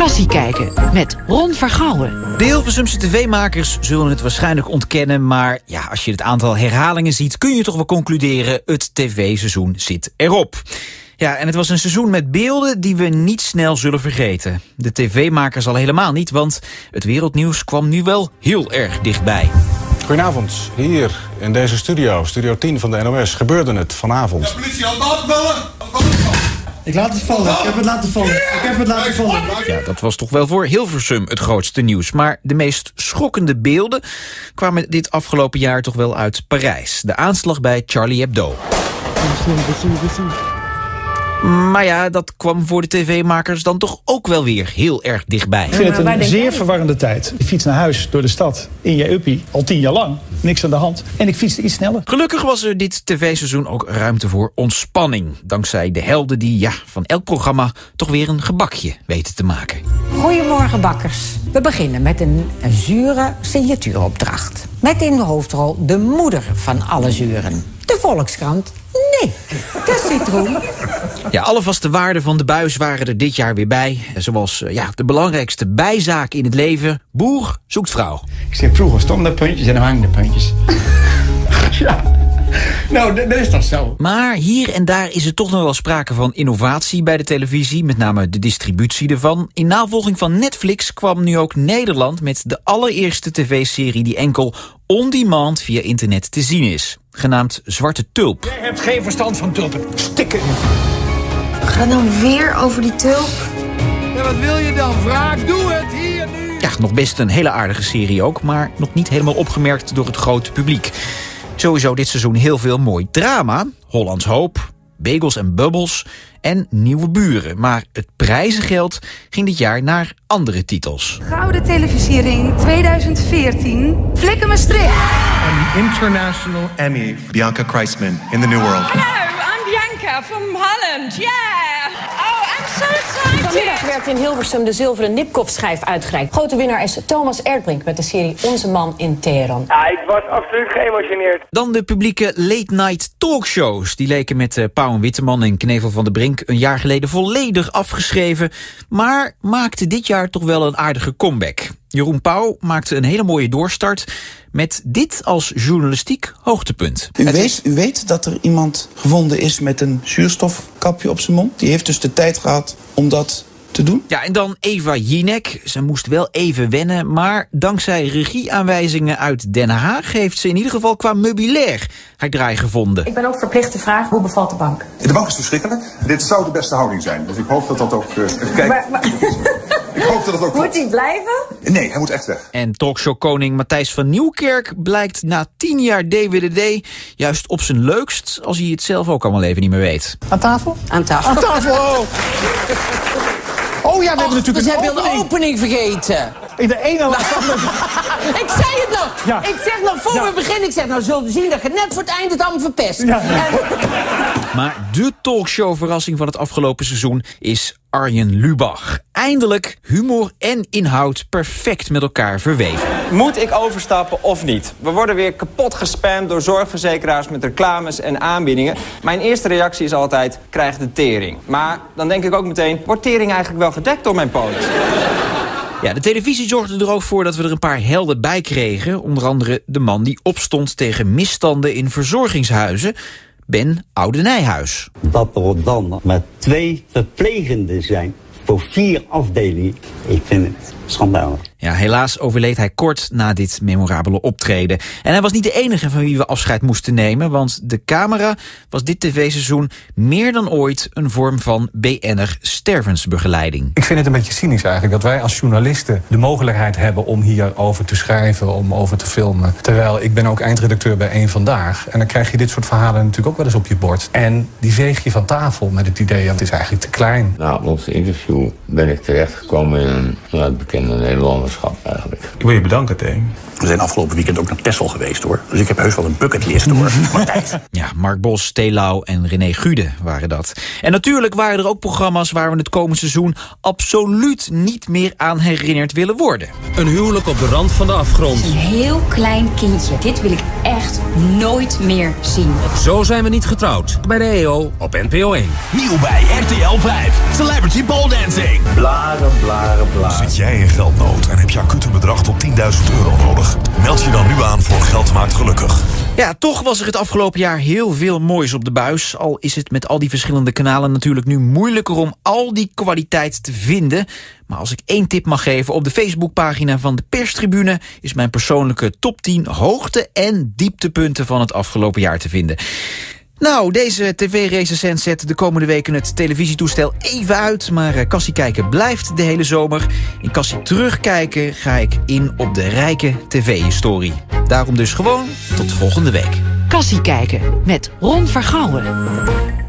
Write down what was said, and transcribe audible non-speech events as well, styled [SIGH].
vakantie kijken met Ron Vergouwen. De Hilversumse tv-makers zullen het waarschijnlijk ontkennen... maar ja, als je het aantal herhalingen ziet... kun je toch wel concluderen, het tv-seizoen zit erop. Ja, en het was een seizoen met beelden die we niet snel zullen vergeten. De tv-makers al helemaal niet, want het wereldnieuws kwam nu wel heel erg dichtbij. Goedenavond, hier in deze studio, studio 10 van de NOS, gebeurde het vanavond. De politie aan aanvallen! Ik laat het vallen, ik heb het laten vallen. Ik heb het laten vallen. Ja, dat was toch wel voor Hilversum het grootste nieuws. Maar de meest schokkende beelden kwamen dit afgelopen jaar toch wel uit Parijs. De aanslag bij Charlie Hebdo. Maar ja, dat kwam voor de tv-makers dan toch ook wel weer heel erg dichtbij. Ik vind het een zeer verwarrende tijd. Ik fiets naar huis door de stad in je uppie, al tien jaar lang. Niks aan de hand. En ik fietste iets sneller. Gelukkig was er dit tv-seizoen ook ruimte voor ontspanning. Dankzij de helden die ja, van elk programma toch weer een gebakje weten te maken. Goedemorgen bakkers. We beginnen met een, een zure signatuuropdracht. Met in de hoofdrol de moeder van alle zuren. De Volkskrant. Nee, de citroen. Ja, alle vaste waarden van de buis waren er dit jaar weer bij. Zoals eh, ja, de belangrijkste bijzaak in het leven. Boer zoekt vrouw. Ik zeg vroeger stonden puntjes en dan hangende puntjes. [LAUGHS] ja. [LAUGHS] Nou, dat dat is toch zo? Maar hier en daar is er toch nog wel sprake van innovatie bij de televisie. Met name de distributie ervan. In navolging van Netflix kwam nu ook Nederland met de allereerste tv-serie die enkel on-demand via internet te zien is. Genaamd Zwarte Tulp. Je hebt geen verstand van tulpen. Stikken. Gaat nou weer over die tulp? Ja, wat wil je dan? Vraag, doe het hier nu! Ja, nog best een hele aardige serie ook, maar nog niet helemaal opgemerkt door het grote publiek. Sowieso dit seizoen heel veel mooi drama, Hollands Hoop, Bagels en Bubbles en Nieuwe Buren. Maar het prijzengeld ging dit jaar naar andere titels. Gouden televisiering 2014. Flikken Maastricht. International Emmy, Bianca Kreisman in The New World. Hello, I'm Bianca from Holland. Yeah. Oh. Vanmiddag werd in Hilversum de zilveren Nipkoff-schijf uitgereikt. Grote winnaar is Thomas Erdbrink met de serie Onze Man in Teheran. Ja, ik was absoluut geëmotioneerd. Dan de publieke late-night talkshows. Die leken met uh, Pauw en Witteman en Knevel van de Brink... een jaar geleden volledig afgeschreven... maar maakte dit jaar toch wel een aardige comeback. Jeroen Pauw maakte een hele mooie doorstart... met dit als journalistiek hoogtepunt. U weet, u weet dat er iemand gevonden is met een zuurstofkapje op zijn mond. Die heeft dus de tijd gehad om dat te doen. Ja, en dan Eva Jinek. Ze moest wel even wennen, maar dankzij regieaanwijzingen uit Den Haag... heeft ze in ieder geval qua meubilair haar draai gevonden. Ik ben ook verplicht te vragen, hoe bevalt de bank? De bank is verschrikkelijk. Dit zou de beste houding zijn. Dus ik hoop dat dat ook... Uh, even kijken. Maar, maar... Ik hoop dat het ook Moet hij blijven? Nee, hij moet echt weg. En talkshowkoning Matthijs van Nieuwkerk blijkt na tien jaar DWDD... juist op zijn leukst als hij het zelf ook allemaal even niet meer weet. Aan tafel? Aan tafel. Aan tafel! Oh, oh ja, we hebben natuurlijk Dus een opening. opening vergeten. In de ene laatste Ik zei het nog. Ja. Ik zeg nog voor Ja. we beginnen. Ik zeg nou zullen we zien dat je net voor het eind het allemaal verpest. Ja. En- [LAUGHS] Maar de talkshow-verrassing van het afgelopen seizoen is Arjen Lubach. Eindelijk humor en inhoud perfect met elkaar verweven. Moet ik overstappen of niet? We worden weer kapot gespamd door zorgverzekeraars met reclames en aanbiedingen. Mijn eerste reactie is altijd, krijg de tering. Maar dan denk ik ook meteen, wordt tering eigenlijk wel gedekt door mijn poot? Ja, de televisie zorgde er ook voor dat we er een paar helden bij kregen. Onder andere de man die opstond tegen misstanden in verzorgingshuizen. Ben Oude Nijhuis. dat er dan maar twee verplegenden zijn voor vier afdelingen. Ik vind het schandalig. Ja, helaas overleed hij kort na dit memorabele optreden. En hij was niet de enige van wie we afscheid moesten nemen... want de camera was dit tv-seizoen meer dan ooit... een vorm van BN'er stervensbegeleiding. Ik vind het een beetje cynisch eigenlijk dat wij als journalisten de mogelijkheid hebben om hierover te schrijven, om over te filmen. Terwijl ik ben ook eindredacteur bij Eén Vandaag. En dan krijg je dit soort verhalen natuurlijk ook wel eens op je bord. En die veeg je van tafel met het idee, ja, het is eigenlijk te klein. Na ons interview ben ik terechtgekomen in een, nou, het bekende Nederlanderschap eigenlijk. Ik wil je bedanken, Thee. We zijn afgelopen weekend ook naar Texel geweest hoor. Dus ik heb heus wel een bucketlist hoor. [LAUGHS] Ja, Mark Bos, Telau en René Gude waren dat. En natuurlijk waren er ook programma's waar we het komend seizoen absoluut niet meer aan herinnerd willen worden. Een huwelijk op de rand van de afgrond. Een heel klein kindje. Dit wil ik echt nooit meer zien. Zo zijn we niet getrouwd. Bij de EO op NPO 1. Nieuw bij RTL 5. Celebrity Pole Dancing. Blaren, blaren, blaren. Zit jij in geldnood en heb je acuut een bedrag tot 10.000 euro nodig? Meld je dan nu aan voor Geld maakt gelukkig. Ja, toch was er het afgelopen jaar heel veel moois op de buis. Al is het met al die verschillende kanalen natuurlijk nu moeilijker om al die kwaliteit te vinden. Maar als ik één tip mag geven, op de Facebookpagina van de perstribune... is mijn persoonlijke top 10 hoogte- en dieptepunten van het afgelopen jaar te vinden. Nou, deze tv-recensent zet de komende weken het televisietoestel even uit... maar uh, Kassie kijken blijft de hele zomer. In Kassie terugkijken ga ik in op de rijke tv-historie. Daarom dus gewoon tot volgende week. Kassie kijken met Ron Vergouwen.